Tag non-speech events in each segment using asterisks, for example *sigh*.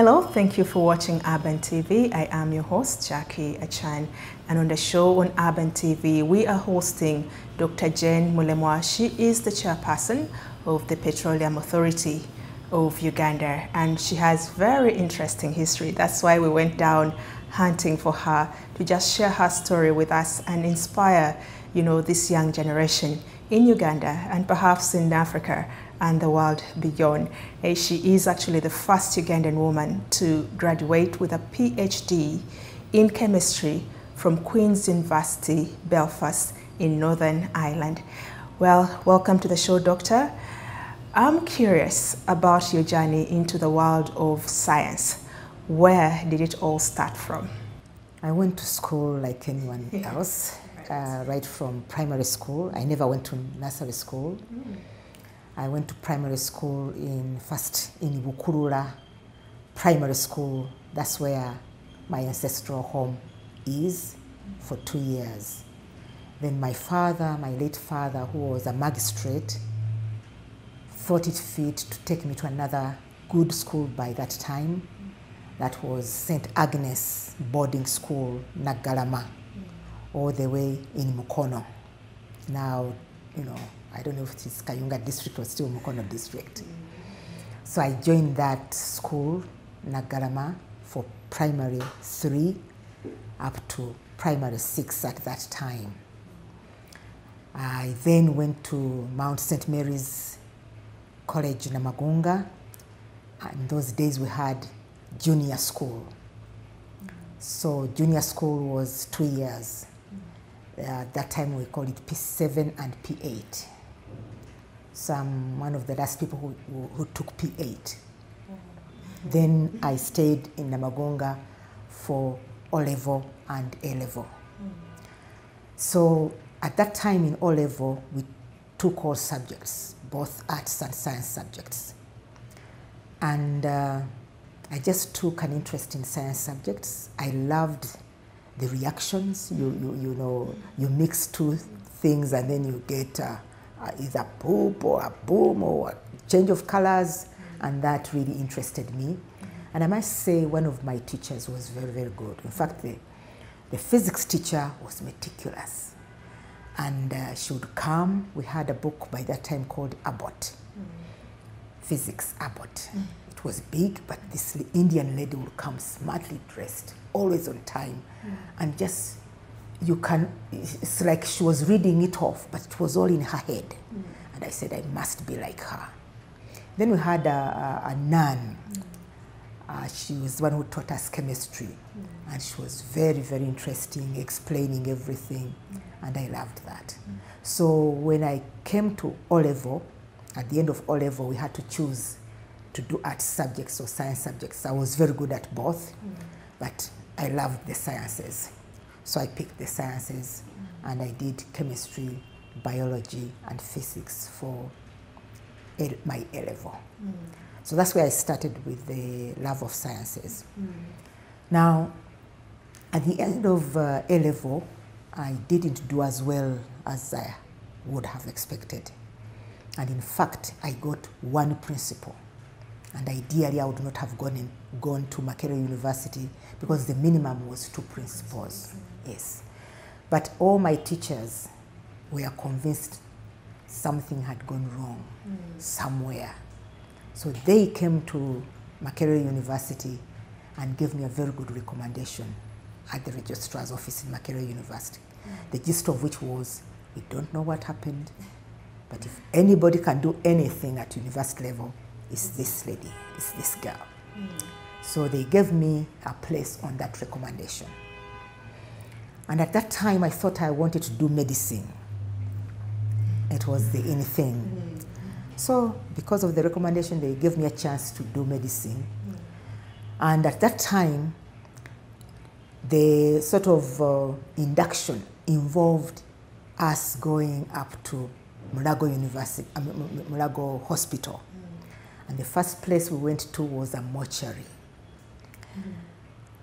Hello, thank you for watching Urban TV. I am your host, Jackie Achan. And on the show on Urban TV, we are hosting Dr. Jane Mulemwa. She is the chairperson of the Petroleum Authority of Uganda, and she has very interesting history. That's why we went down hunting for her to just share her story with us and inspire, you know, this young generation in Uganda and perhaps in Africa and the world beyond. Uh, She is actually the first Ugandan woman to graduate with a PhD in chemistry from Queen's University, Belfast in Northern Ireland. Well, welcome to the show, Doctor. I'm curious about your journey into the world of science. Where did it all start from? I went to school like anyone else, uh, right from primary school. I never went to nursery school. I went to primary school in first in Bukurula Primary School. That's where my ancestral home is for two years. Then my father, my late father, who was a magistrate, thought it fit to take me to another good school by that time. That was St. Agnes Boarding School, Nagalama, all the way in Mukono. Now, you know, I don't know if it is Kayunga district or still Mukono district. So I joined that school, Nagarama, for primary three up to primary six at that time. I then went to Mount St. Mary's College, in Namagunga. In those days, we had junior school. So, junior school was two years. Uh, at that time, we called it P7 and P8. So, I'm one of the last people who, who, who took P8. Then I stayed in Namagunga for O level and A level. So at that time in O level, we took all subjects, both arts and science subjects. And uh, I just took an interest in science subjects. I loved the reactions. You, you, you know, you mix two things and then you get uh, uh, either poop or a boom or a change of colors, and that really interested me. And I must say, one of my teachers was very, very good. In fact, the, the physics teacher was meticulous. And uh, she would come, we had a book by that time called Abbott, Physics Abbott. It was big, but this Indian lady would come smartly dressed, always on time, and just, you can, it's like she was reading it off, but it was all in her head. Mm. And I said, I must be like her. Then we had a, a, a nun. Mm. Uh, she was the one who taught us chemistry, mm. and she was very, very interesting, explaining everything, and I loved that. So when I came to O level, at the end of O level, we had to choose to do art subjects or science subjects. I was very good at both, but I loved the sciences. So I picked the sciences, and I did chemistry, biology, and physics for my A level. So that's where I started with the love of sciences. Now, at the end of uh, A level, I didn't do as well as I would have expected. And in fact, I got one principal. And ideally, I would not have gone, in, gone to Makerere University because the minimum was two principals. Yes. But all my teachers were convinced something had gone wrong somewhere. So they came to Makerere University and gave me a very good recommendation at the registrar's office in Makerere University. The gist of which was, we don't know what happened, but if anybody can do anything at university level, it's this lady, is this girl. So they gave me a place on that recommendation. And at that time, I thought I wanted to do medicine. It was the in thing. So, because of the recommendation, they gave me a chance to do medicine. And at that time, the sort of uh, induction involved us going up to Mulago University, M- Mulago Hospital. And the first place we went to was a mortuary.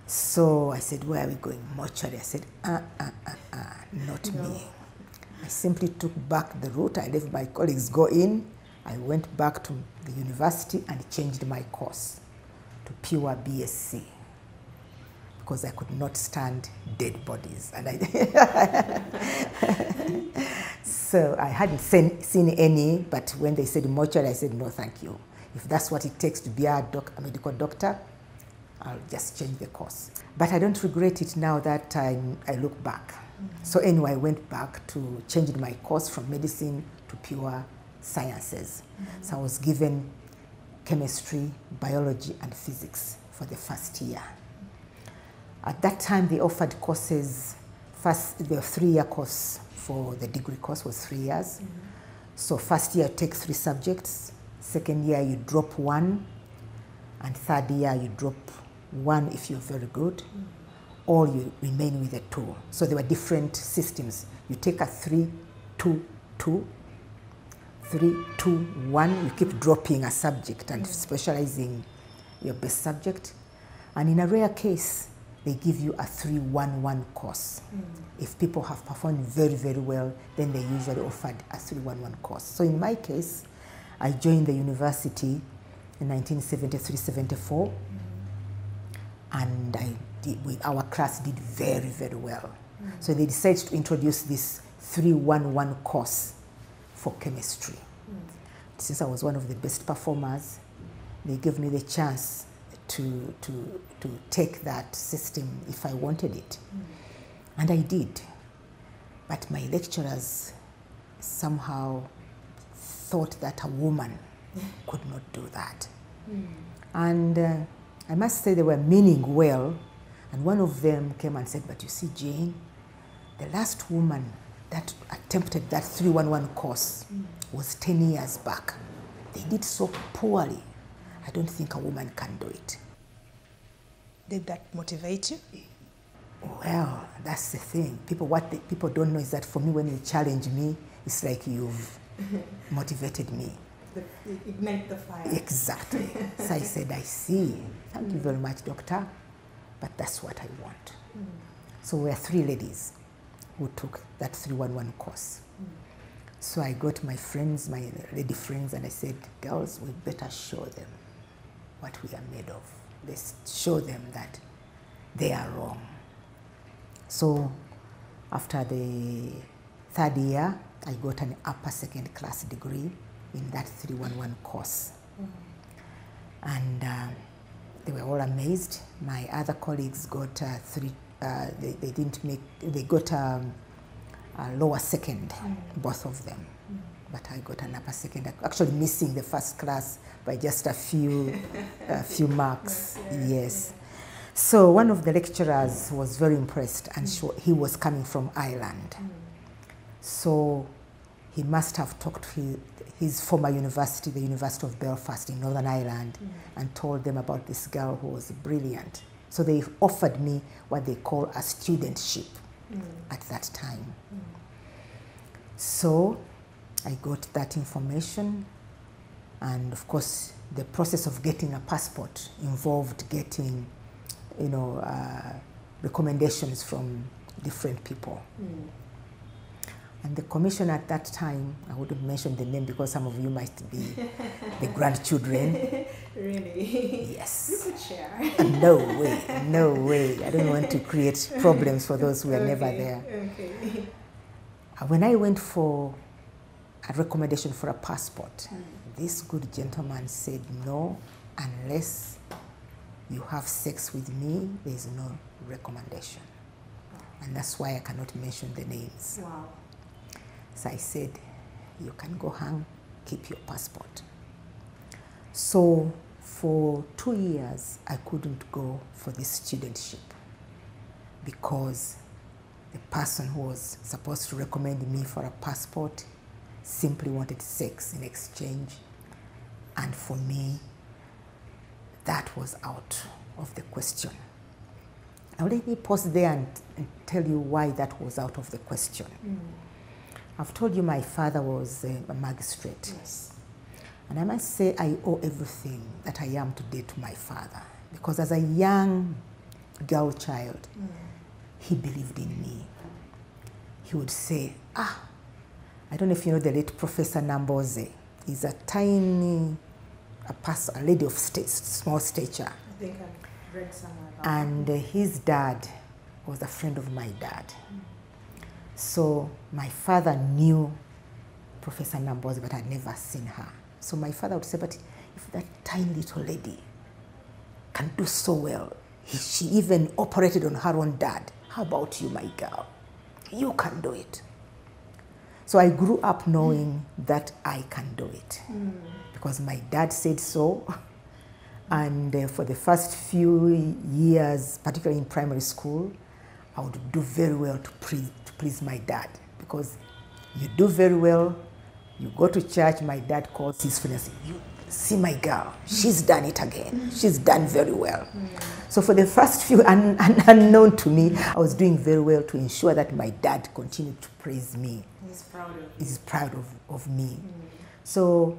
So I said, Where are we going? Mortuary. I said, Uh, uh, uh, uh, not me. I simply took back the route. I let my colleagues go in. I went back to the university and changed my course to pure BSc because I could not stand dead bodies. And I *laughs* so I hadn't seen, seen any, but when they said mortuary, I said, no, thank you. If that's what it takes to be a, doc, a medical doctor, I'll just change the course. But I don't regret it now that I, I look back. Mm-hmm. So anyway, I went back to changing my course from medicine to pure sciences. Mm-hmm. So I was given chemistry, biology, and physics for the first year. At that time, they offered courses, first, the three-year course for the degree course was three years. Mm -hmm. So first year, take three subjects. Second year, you drop one. And third year, you drop one if you're very good. Or you remain with a two. So there were different systems. You take a three, two, two, three, two, one. You keep dropping a subject and mm specializing your best subject. And in a rare case, they give you a 311 course. Mm. If people have performed very, very well, then they usually offered a 311 course. So in my case, I joined the university in 1973-74, mm. and I did, we, our class did very, very well. Mm. So they decided to introduce this 311 course for chemistry. Mm. Since I was one of the best performers, they gave me the chance to, to, to take that system if I wanted it. Mm. And I did. But my lecturers somehow thought that a woman could not do that. Mm. And uh, I must say they were meaning well. And one of them came and said, But you see, Jane, the last woman that attempted that 311 course mm. was 10 years back. They did so poorly. I don't think a woman can do it. Did that motivate you? Well, that's the thing. People, what the, people don't know is that for me, when you challenge me, it's like you've motivated me. The, ignite the fire. Exactly. so I said, I see. Thank mm. you very much, doctor. But that's what I want. Mm. So we are three ladies who took that 311 course. So I got my friends, my lady friends, and I said, girls, we better show them what we are made of. Let's show them that they are wrong. So after the third year, I got an upper second class degree in that 311 course. Mm. And uh, they were all amazed. My other colleagues got uh, three, uh, they, they didn't make, they got um, a lower second, mm both of them. Mm but I got an upper second, actually missing the first class by just a few, *laughs* a few marks, yes. So one of the lecturers was very impressed and he was coming from Ireland. So he must have talked to his, his, former university, the University of Belfast in Northern Ireland, and told them about this girl who was brilliant. So they offered me what they call a studentship mm. at that time. Mm. So I got that information and of course the process of getting a passport involved getting you know uh, recommendations from different people mm. And the commission at that time i wouldn't mention the name because some of you might be the *laughs* grandchildren really yes you could share no way no way i don't want to create problems for those who are okay. never there okay. when i went for a recommendation for a passport. Mm. This good gentleman said, no, unless you have sex with me, there is no recommendation. And that's why I cannot mention the names. Wow. So I said, you can go hang, keep your passport. So for two years, I couldn't go for this studentship because the person who was supposed to recommend me for a passport simply wanted sex in exchange. And for me, that was out of the question. Now let me pause there and, and tell you why that was out of the question. Mm. I've told you my father was a, magistrate. Yes. And I must say I owe everything that I am today to my father. Because as a young girl child, mm. he believed in me. He would say, ah, I don't know if you know the late Professor Namboze. He's a tiny, a, person, a lady of small stature. I think I've read somewhere about and uh, his dad was a friend of my dad. So my father knew Professor Namboze, but I'd never seen her. So my father would say, but if that tiny little lady can do so well, he, she even operated on her own dad. How about you, my girl? You can do it. So I grew up knowing that I can do it because my dad said so. *laughs* And uh, for the first few years, particularly in primary school, I would do very well to to please my dad because you do very well. You go to church, my dad calls his friend and says, You see my girl, she's done it again. She's done very well. Mm. So for the first few, un, un, unknown to me, I was doing very well to ensure that my dad continued to praise me He's proud of you. is proud of, of me. Mm. So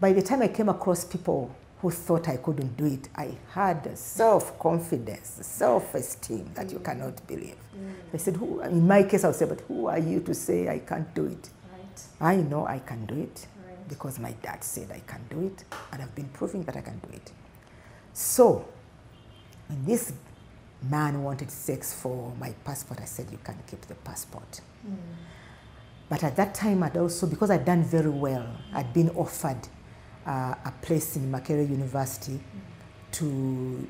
by the time I came across people who thought I couldn't do it, I had self confidence, self esteem that you mm. cannot believe. Mm. They said, who, in my case, I would say, but who are you to say I can't do it? Right. I know I can do it Right. because my dad said I can do it, and I've been proving that I can do it. So, when this man wanted sex for my passport, I said, You can keep the passport. Mm. But at that time, I'd also, because I'd done very well, I'd been offered uh, a place in Makerere University to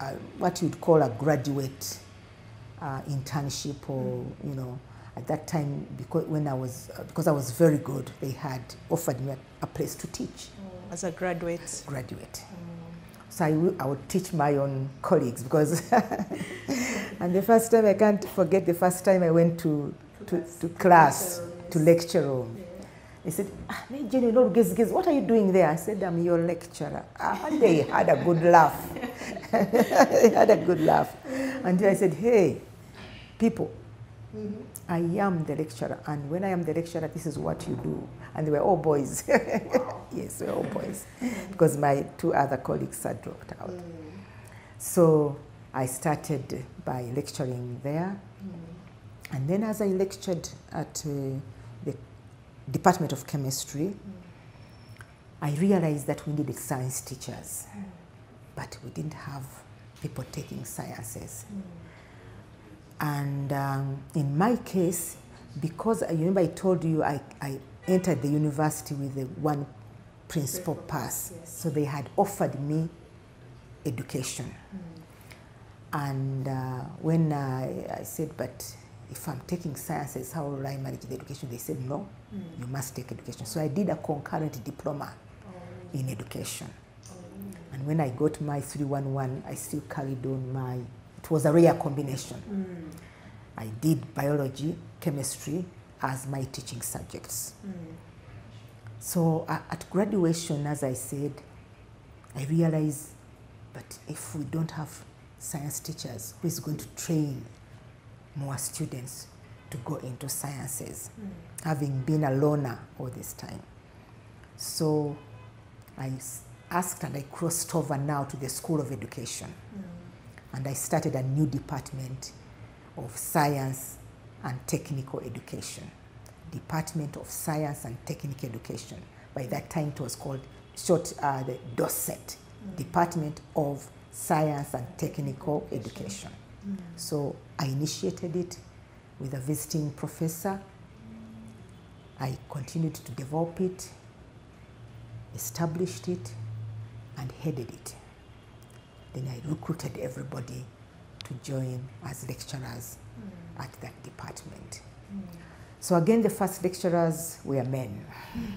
uh, what you'd call a graduate uh, internship, or you know, at that time, because when I was uh, because I was very good, they had offered me a, a place to teach As a graduate. graduate. So I I would teach my own colleagues because, *laughs* and the first time I can't forget the first time I went to, to, to class, to lecture room, to yes. They said, ah, "Hey, Jenny, Lord, guess, what are you doing there? I said, I'm your lecturer. Ah, and they had a good laugh. *laughs* they had a good laugh. Until I said, hey, people, I am the lecturer, and when I am the lecturer, this is what you do. And they were all boys. *laughs* yes, they were all boys, because my two other colleagues had dropped out. So I started by lecturing there, and then as I lectured at uh, Department of Chemistry, I realized that we needed science teachers, but we didn't have people taking sciences. And um, in my case, because I remember I told you I, I entered the university with the one principal pass, yes. so they had offered me education. And uh, when I, I said, but if I'm taking sciences, how will I manage the education? They said, no, mm. you must take education. So I did a concurrent diploma oh. in education. Oh. And when I got my 311, I still carried on my, it was a rare combination. Mm. I did biology, chemistry as my teaching subjects. Mm. So a- at graduation, as I said, I realized, but if we don't have science teachers, who is going to train more students to go into sciences, hmm. having been a loner all this time? So I asked and I crossed over now to the School of Education. Hmm. And I started a new department of science and technical education. Department of Science and Technical Education. By that time, it was called short uh, the DOSET, hmm. Department of Science and Technical Education. Mm. So I initiated it with a visiting professor. I continued to develop it, established it, and headed it. Then I recruited everybody to join as lecturers mm. at that department. Mm. So again, the first lecturers were men. *laughs*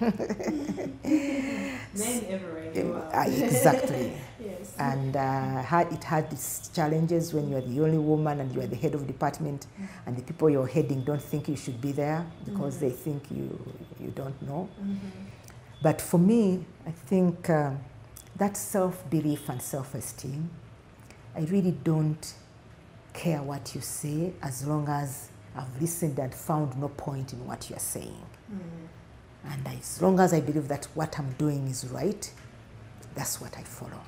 Men everywhere in the *laughs* world. Uh, exactly. *laughs* yes. and uh, had, it had its challenges when you're the only woman and you're the head of department and the people you're heading don't think you should be there because they think you, you don't know. But for me, I think uh, that self-belief and self-esteem, I really don't care what you say as long as I've listened and found no point in what you're saying. Mm. And as long as I believe that what I'm doing is right, that's what I follow.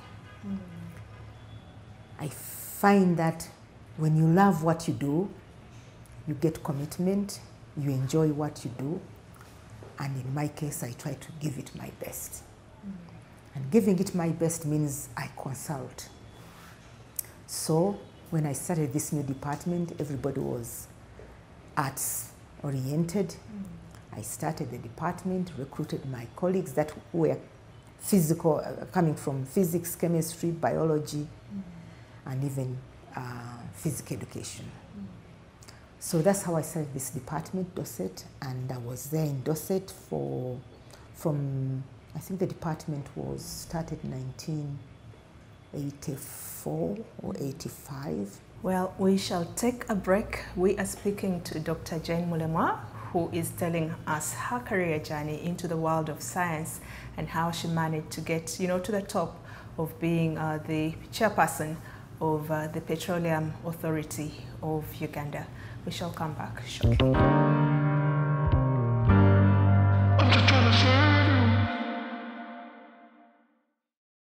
Mm. I find that when you love what you do, you get commitment, you enjoy what you do, and in my case, I try to give it my best. Mm. And giving it my best means I consult So when I started this new department, everybody was arts oriented. I started the department, recruited my colleagues that were physical, uh, coming from physics, chemistry, biology, and even uh, physical education. So that's how I started this department, DOSET, and I was there in DOSET for, from, I think the department was started in 1984 or 85. Well, we shall take a break. We are speaking to Dr. Jane Mulemwa, who is telling us her career journey into the world of science and how she managed to get, you know, to the top of being uh, the chairperson of uh, the Petroleum Authority of Uganda. We shall come back shortly.